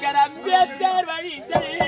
I'm gonna be a terwa isere